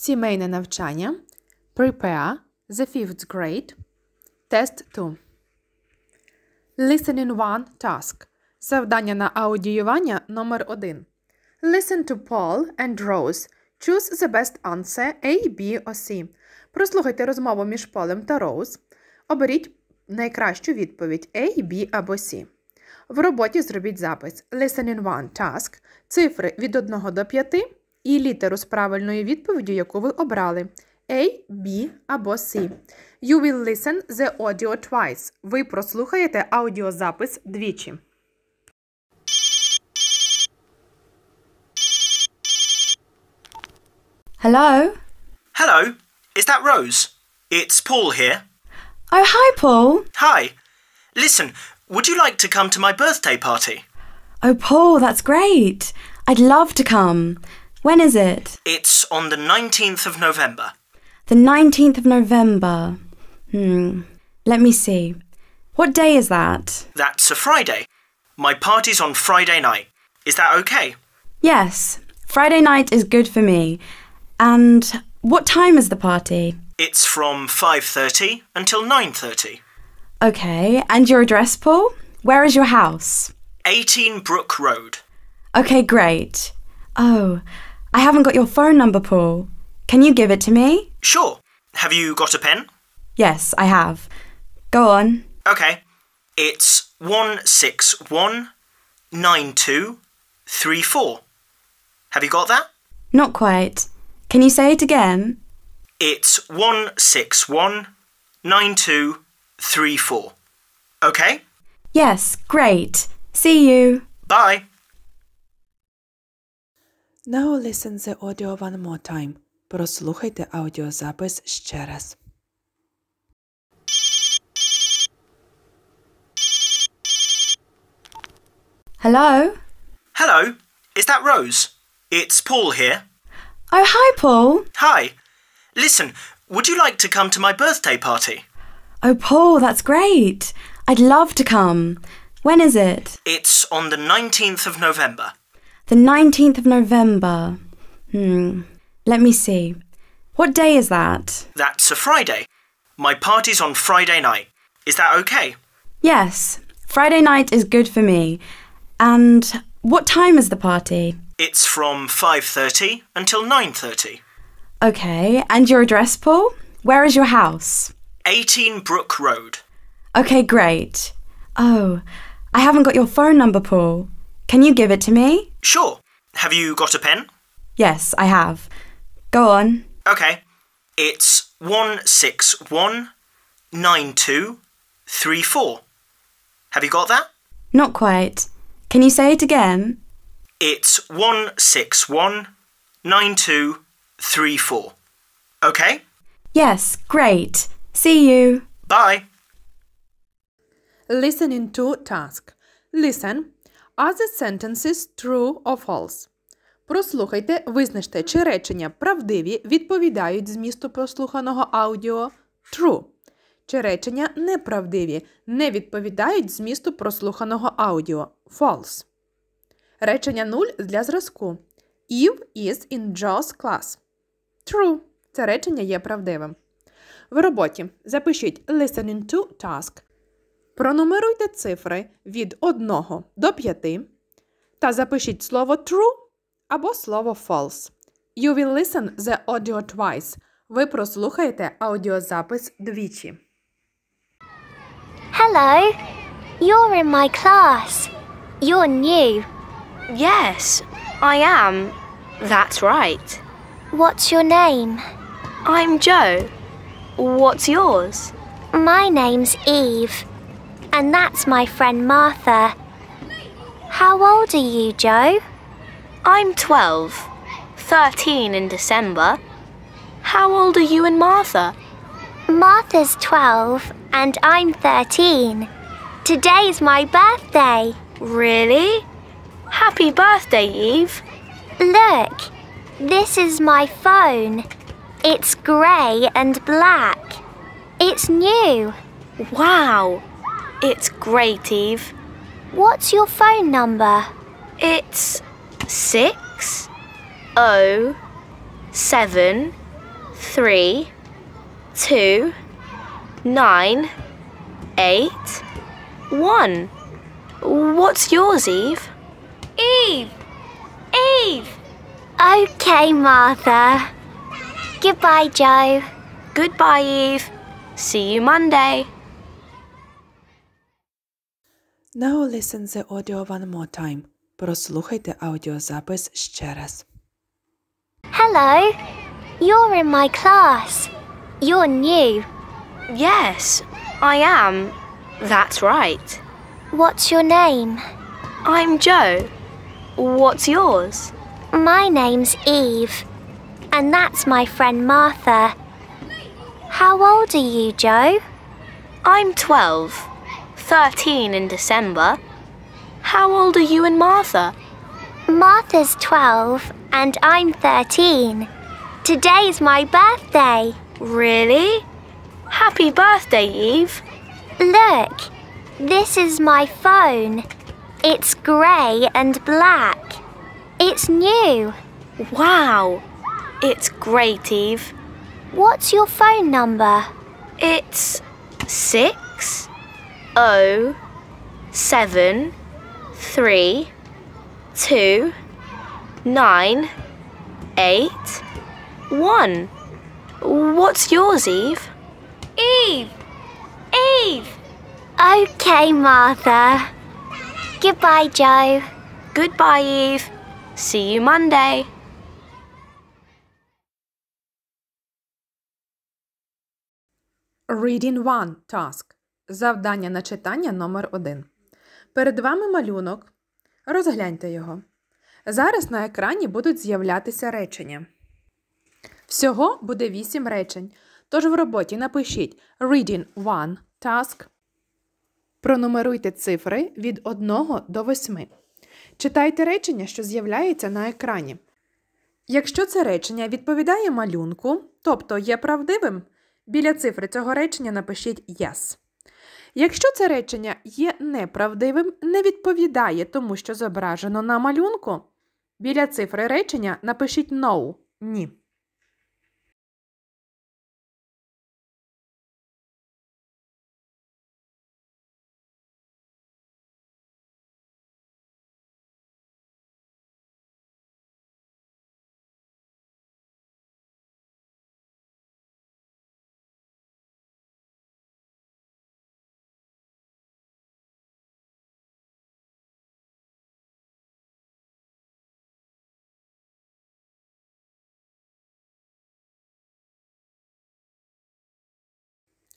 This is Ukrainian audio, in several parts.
Сімейне навчання. Prepare the fifth grade. Test 2. Listening 1 task. Завдання на аудіювання номер 1. Listen to Paul and Rose. Choose the best answer A, B or C. Прослухайте розмову між Полем та Роуз. Оберіть найкращу відповідь A, B або C. В роботі зробіть запис Listening 1 task, цифри від 1 до 5 і літеру з правильною відповіддю, яку ви обрали A, B або C. You will listen the audio twice. Ви прослухаєте аудіозапис двічі. Hello? Hello, is that Rose? It's Paul here. Oh, hi, Paul. Hi. Listen, would you like to come to my birthday party? Oh, Paul, that's great. I'd love to come. When is it? It's on the 19th of November. The 19th of November. Hmm. Let me see. What day is that? That's a Friday. My party's on Friday night. Is that okay? Yes, Friday night is good for me. And what time is the party? It's from 5:30 until 9:30. Okay, and your address, Paul? Where is your house? 18 Brook Road. Okay, great. Oh, I haven't got your phone number, Paul. Can you give it to me? Sure. Have you got a pen? Yes, I have. Go on. Okay. It's 1619234. Have you got that? Not quite. Can you say it again? It's 1619234. Okay? Yes, great. See you. Bye. Now listen the audio one more time. Прослухайте аудіозапис ще раз. Hello? Hello, is that Rose? It's Paul here. Oh, hi, Paul. Hi. Listen, would you like to come to my birthday party? Oh, Paul, that's great. I'd love to come. When is it? It's on the 19th of November. The 19th of November. Hmm. Let me see. What day is that? That's a Friday. My party's on Friday night. Is that okay? Yes, Friday night is good for me. And what time is the party? It's from 5:30 until 9:30. Okay, and your address, Paul? Where is your house? 18 Brook Road. Okay, great. Oh, I haven't got your phone number, Paul. Can you give it to me? Sure. Have you got a pen? Yes, I have. Go on. Okay. It's 1619234. Have you got that? Not quite. Can you say it again? It's 1619234. Okay? Yes, great. See you. Bye. Listening to task. Listen. Are the sentences true or false? Прослухайте, визначте, чи речення правдиві відповідають змісту прослуханого аудіо true. Чи речення неправдиві не відповідають змісту прослуханого аудіо false. Речення 0 для зразку. Eve is in Joe's class. True. Це речення є правдивим. В роботі запишіть listening to task. Пронумеруйте цифри від 1 до 5 та запишіть слово true або слово false. You will listen the audio twice. Ви прослухаєте аудіозапис двічі. Hello, you're in my class. You're new. Yes, I am. That's right. What's your name? I'm Joe. What's yours? My name's Eve, and that's my friend Martha. How old are you, Joe? I'm 12. 13 in December. How old are you and Martha? Martha's 12, and I'm 13. Today's my birthday. Really? Happy birthday, Eve. Look, this is my phone. It's grey and black. It's new. Wow. It's great, Eve. What's your phone number? It's six oh seven three, two, nine, eight, one. What's yours, Eve? Eve! Eve! Okay, Martha. Goodbye, Joe. Goodbye, Eve. See you Monday. Now listen the audio one more time. Прослухайте аудіозапис ще раз. Hello. You're in my class. You're new. Yes, I am. That's right. What's your name? I'm Joe. What's yours? My name's Eve. And that's my friend Martha. How old are you, Joe? I'm 12. 13 in December. How old are you and Martha? Martha's 12 and I'm 13. Today's my birthday. Really? Happy birthday, Eve. Look, this is my phone. It's grey and black. It's new. Wow. It's great, Eve. What's your phone number? It's six oh seven three two nine eight one. What's yours, Eve? Eve! Eve! Okay, Martha. Goodbye, Joe. Goodbye, Eve. See you Monday. Reading 1 Task. Завдання на читання номер 1 Перед вами малюнок. Розгляньте його. Зараз на екрані будуть з'являтися речення. Всього буде 8 речень. Тож в роботі напишіть Reading 1 Task. Пронумеруйте цифри від 1 до 8. Читайте речення, що з'являється на екрані. Якщо це речення відповідає малюнку, тобто є правдивим, біля цифри цього речення напишіть Yes. Якщо це речення є неправдивим, не відповідає тому, що зображено на малюнку, біля цифри речення напишіть No ні.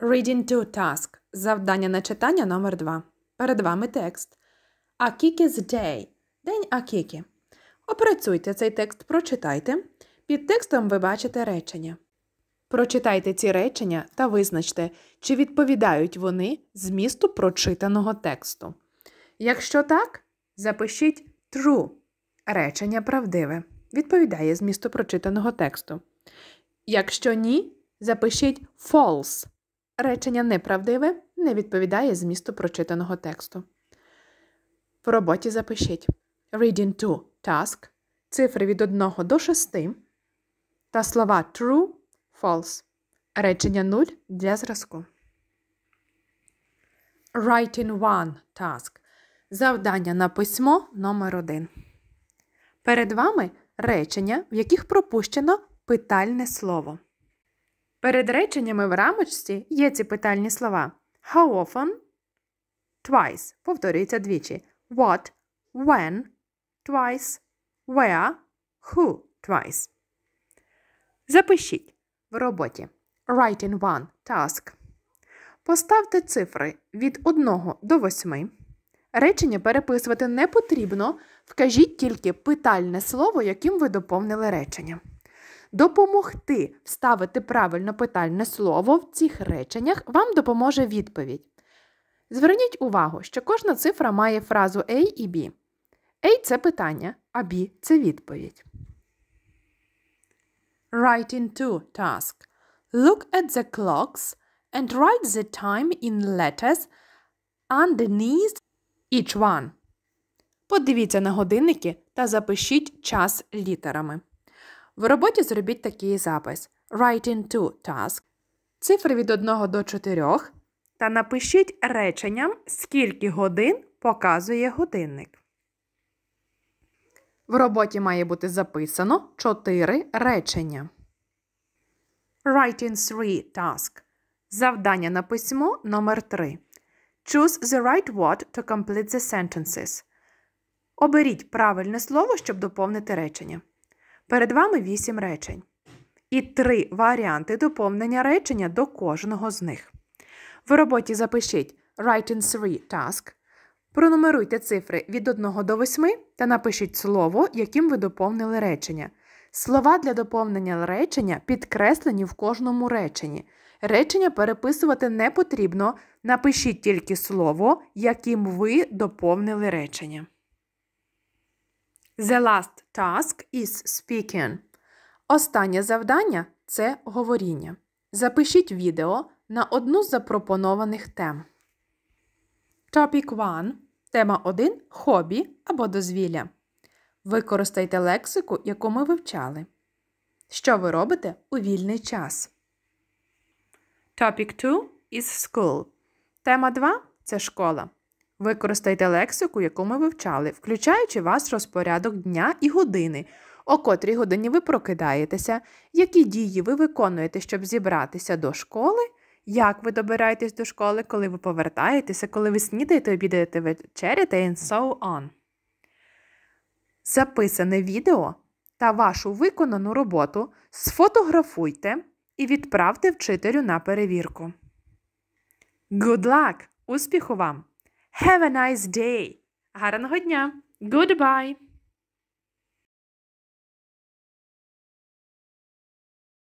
Reading two task. Завдання на читання номер 2. Перед вами текст. Акікі's Day. День Акікі. Опрацюйте цей текст, прочитайте. Під текстом ви бачите речення. Прочитайте ці речення та визначте, чи відповідають вони змісту прочитаного тексту. Якщо так, запишіть true. Речення правдиве. Відповідає змісту прочитаного тексту. Якщо ні, запишіть false. Речення неправдиве не відповідає змісту прочитаного тексту. В роботі запишіть Reading to task, цифри від 1 до 6 та слова true, false. Речення 0 для зразку. Writing 1 task. Завдання на письмо номер 1 Перед вами речення, в яких пропущено питальне слово. Перед реченнями в рамочці є ці питальні слова. How often? Twice. Повторюється двічі. What? When? Twice. Where? Who? Twice. Запишіть в роботі. Writing one task. Поставте цифри від 1 до 8. Речення переписувати не потрібно. Вкажіть тільки питальне слово, яким ви доповнили речення. Допомогти вставити правильно питальне слово в цих реченнях вам допоможе відповідь. Зверніть увагу, що кожна цифра має фразу A і B. A це питання, а B це відповідь. Writing to task. Look at the clocks and write the time in letters underneath each one. Подивіться на годинники та запишіть час літерами. В роботі зробіть такий запис: Write into task. Цифри від 1 до 4 та напишіть реченням, скільки годин показує годинник. В роботі має бути записано 4 речення. Write in 3 task. Завдання на письмо номер 3. Choose the right word to complete the sentences. Оберіть правильне слово, щоб доповнити речення. Перед вами 8 речень. І три варіанти доповнення речення до кожного з них. В роботі запишіть Write in 3 task. Пронумеруйте цифри від 1 до 8 та напишіть слово, яким ви доповнили речення. Слова для доповнення речення підкреслені в кожному реченні. Речення переписувати не потрібно. Напишіть тільки слово, яким ви доповнили речення. The last task is speaking. Останнє завдання це говоріння. Запишіть відео на одну з запропонованих тем. Topic 1. Тема 1. Хобі або дозвілля. Використайте лексику, яку ми вивчали. Що ви робите у вільний час? Topic 2 is school. Тема 2 це школа. Використайте лексику, яку ми вивчали, включаючи ваш розпорядок дня і години, о котрій годині ви прокидаєтеся, які дії ви виконуєте, щоб зібратися до школи, як ви добираєтесь до школи, коли ви повертаєтеся, коли ви снідаєте, обідаєте, вечеряте and so on. Записане відео та вашу виконану роботу сфотографуйте і відправте вчителю на перевірку. Good luck! Успіху вам! Have a nice day! Гарного дня! Goodbye!